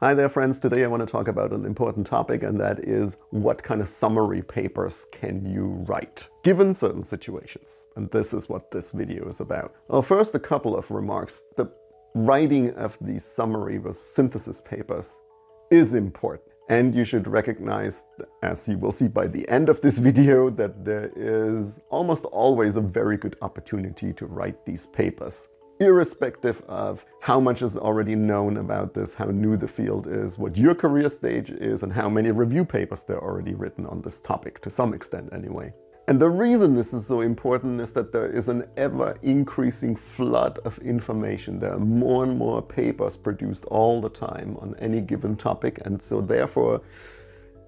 Hi there friends, today I want to talk about an important topic and that is what kind of summary papers can you write given certain situations. And this is what this video is about. Well, first a couple of remarks. The writing of these summary or synthesis papers is important. And you should recognize, as you will see by the end of this video, that there is almost always a very good opportunity to write these papers irrespective of how much is already known about this, how new the field is, what your career stage is, and how many review papers there are already written on this topic, to some extent anyway. And the reason this is so important is that there is an ever increasing flood of information. There are more and more papers produced all the time on any given topic, and so therefore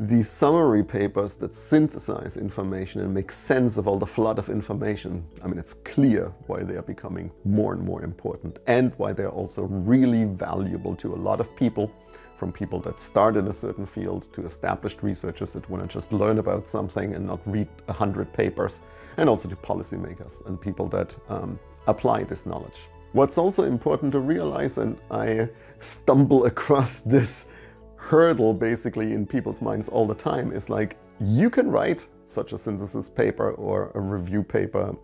these summary papers that synthesize information and make sense of all the flood of information, I mean, it's clear why they are becoming more and more important and why they're also really valuable to a lot of people, from people that start in a certain field to established researchers that want to just learn about something and not read a hundred papers, and also to policymakers and people that um, apply this knowledge. What's also important to realize, and I stumble across this hurdle basically in people's minds all the time is like you can write such a synthesis paper or a review paper,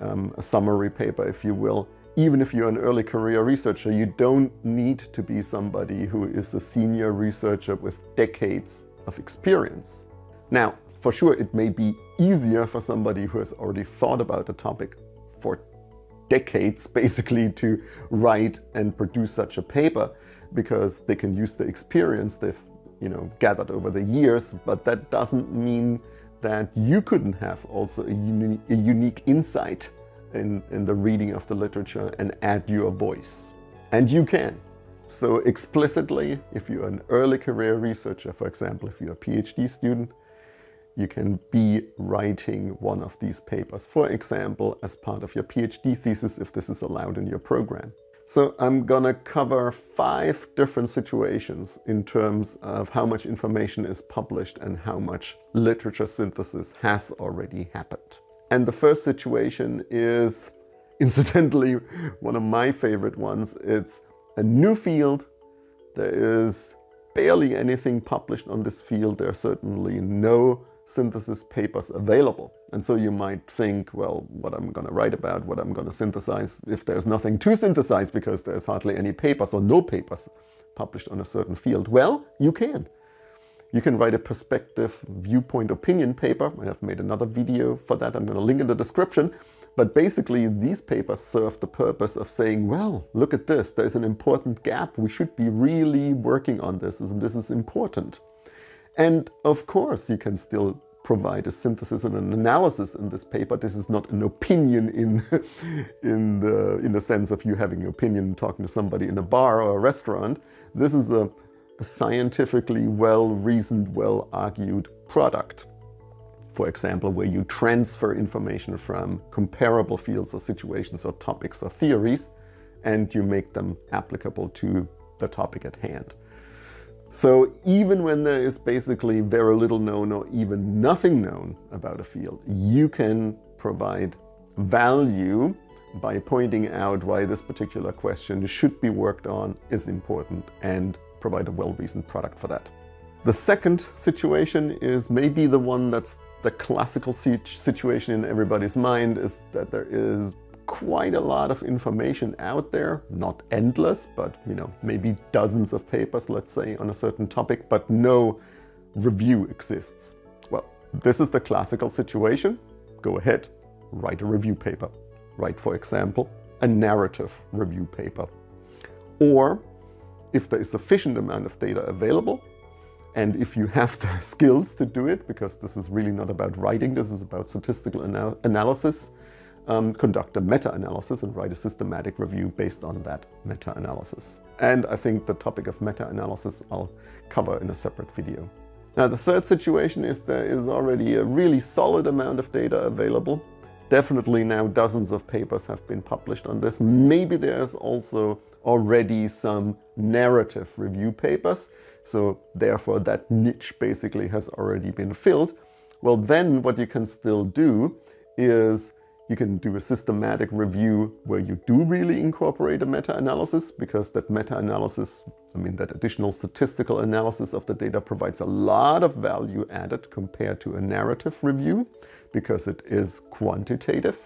um, a summary paper, if you will. Even if you're an early career researcher, you don't need to be somebody who is a senior researcher with decades of experience. Now, for sure, it may be easier for somebody who has already thought about a topic for decades basically to write and produce such a paper because they can use the experience they've you know gathered over the years but that doesn't mean that you couldn't have also a, uni a unique insight in, in the reading of the literature and add your voice. And you can. So explicitly if you're an early career researcher for example if you're a phd student you can be writing one of these papers, for example, as part of your PhD thesis if this is allowed in your program. So I'm gonna cover five different situations in terms of how much information is published and how much literature synthesis has already happened. And the first situation is, incidentally, one of my favorite ones. It's a new field. There is barely anything published on this field. There are certainly no synthesis papers available. And so you might think, well, what I'm going to write about, what I'm going to synthesize, if there's nothing to synthesize because there's hardly any papers or no papers published on a certain field. Well, you can. You can write a perspective viewpoint opinion paper. I have made another video for that. I'm going to link in the description. But basically, these papers serve the purpose of saying, well, look at this. There's an important gap. We should be really working on this, and this is important. And of course, you can still provide a synthesis and an analysis in this paper. This is not an opinion in, in, the, in the sense of you having an opinion talking to somebody in a bar or a restaurant. This is a, a scientifically well-reasoned, well-argued product. For example, where you transfer information from comparable fields or situations or topics or theories, and you make them applicable to the topic at hand. So even when there is basically very little known or even nothing known about a field, you can provide value by pointing out why this particular question should be worked on, is important, and provide a well-reasoned product for that. The second situation is maybe the one that's the classical situation in everybody's mind is that there is quite a lot of information out there, not endless, but you know, maybe dozens of papers, let's say, on a certain topic, but no review exists. Well, this is the classical situation. Go ahead, write a review paper. Write, for example, a narrative review paper. Or if there is sufficient amount of data available, and if you have the skills to do it, because this is really not about writing, this is about statistical anal analysis, um, conduct a meta-analysis and write a systematic review based on that meta-analysis. And I think the topic of meta-analysis I'll cover in a separate video. Now the third situation is there is already a really solid amount of data available. Definitely now dozens of papers have been published on this. Maybe there's also already some narrative review papers. So therefore that niche basically has already been filled. Well, then what you can still do is You can do a systematic review where you do really incorporate a meta-analysis because that meta-analysis, I mean that additional statistical analysis of the data provides a lot of value added compared to a narrative review because it is quantitative.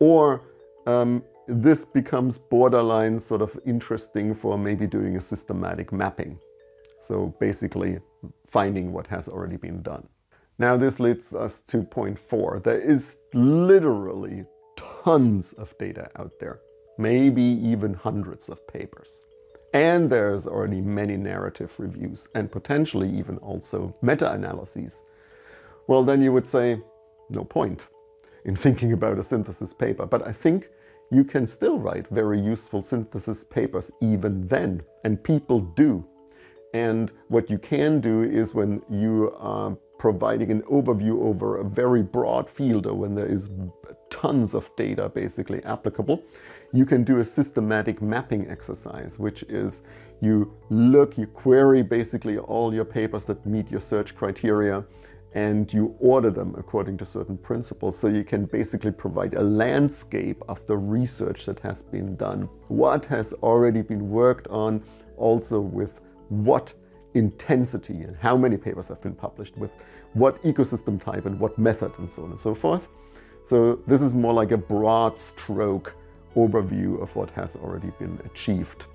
Or um, this becomes borderline sort of interesting for maybe doing a systematic mapping. So basically finding what has already been done. Now this leads us to point four. There is literally tons of data out there, maybe even hundreds of papers. And there's already many narrative reviews and potentially even also meta-analyses. Well, then you would say, no point in thinking about a synthesis paper. But I think you can still write very useful synthesis papers even then, and people do. And what you can do is when you are providing an overview over a very broad field when there is tons of data basically applicable, you can do a systematic mapping exercise, which is you look, you query basically all your papers that meet your search criteria and you order them according to certain principles. So you can basically provide a landscape of the research that has been done, what has already been worked on, also with what intensity and how many papers have been published with what ecosystem type and what method and so on and so forth. So this is more like a broad stroke overview of what has already been achieved.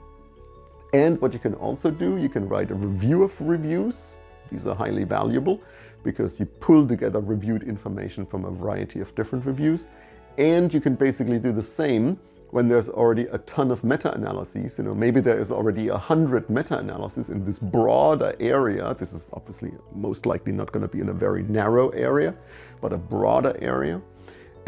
And what you can also do, you can write a review of reviews. These are highly valuable because you pull together reviewed information from a variety of different reviews. And you can basically do the same when there's already a ton of meta-analyses, you know, maybe there is already a hundred meta-analyses in this broader area. This is obviously most likely not going to be in a very narrow area, but a broader area.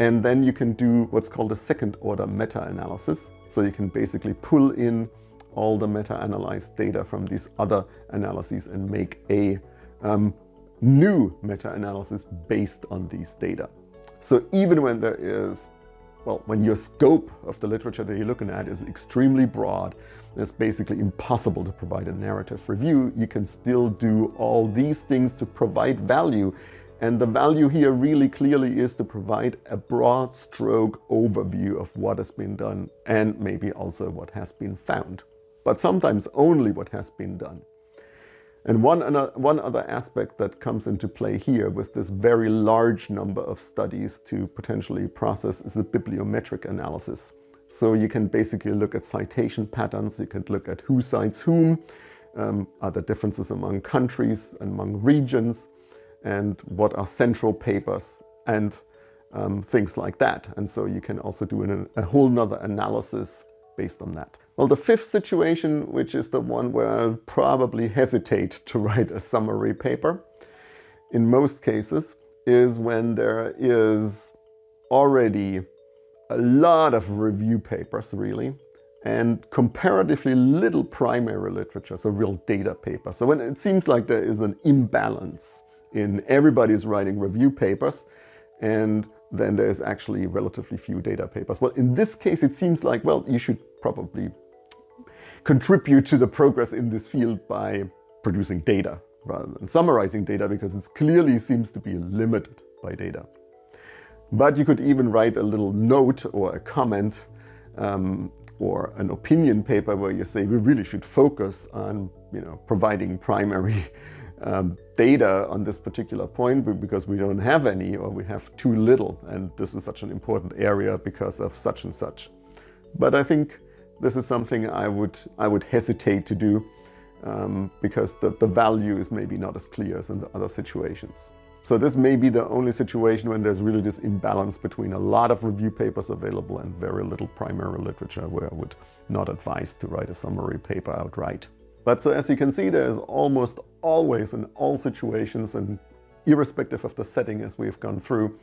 And then you can do what's called a second order meta-analysis. So you can basically pull in all the meta-analyzed data from these other analyses and make a um, new meta-analysis based on these data. So even when there is well, when your scope of the literature that you're looking at is extremely broad, it's basically impossible to provide a narrative review. You can still do all these things to provide value. And the value here really clearly is to provide a broad stroke overview of what has been done and maybe also what has been found. But sometimes only what has been done. And one, one other aspect that comes into play here with this very large number of studies to potentially process is a bibliometric analysis. So you can basically look at citation patterns, you can look at who cites whom, um, are there differences among countries, among regions, and what are central papers, and um, things like that. And so you can also do an, a whole nother analysis based on that. Well, the fifth situation, which is the one where I'll probably hesitate to write a summary paper, in most cases, is when there is already a lot of review papers, really, and comparatively little primary literature, so real data papers. So when it seems like there is an imbalance in everybody's writing review papers, and then there's actually relatively few data papers. Well, in this case, it seems like, well, you should probably contribute to the progress in this field by producing data rather than summarizing data because it clearly seems to be limited by data. But you could even write a little note or a comment um, or an opinion paper where you say we really should focus on you know, providing primary um, data on this particular point because we don't have any or we have too little and this is such an important area because of such and such. But I think this is something I would, I would hesitate to do um, because the, the value is maybe not as clear as in the other situations. So this may be the only situation when there's really this imbalance between a lot of review papers available and very little primary literature where I would not advise to write a summary paper outright. But so as you can see, there's almost always in all situations and irrespective of the setting as we've gone through,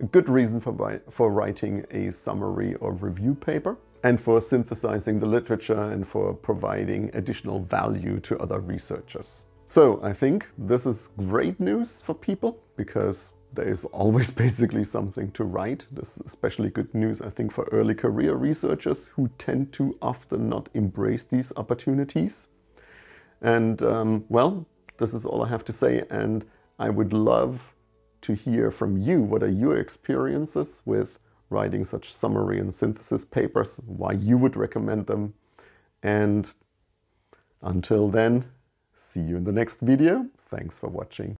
a good reason for, for writing a summary or review paper and for synthesizing the literature and for providing additional value to other researchers. So I think this is great news for people because there is always basically something to write. This is especially good news, I think, for early career researchers who tend to often not embrace these opportunities. And um, well, this is all I have to say. And I would love to hear from you. What are your experiences with writing such summary and synthesis papers, why you would recommend them. And until then, see you in the next video. Thanks for watching.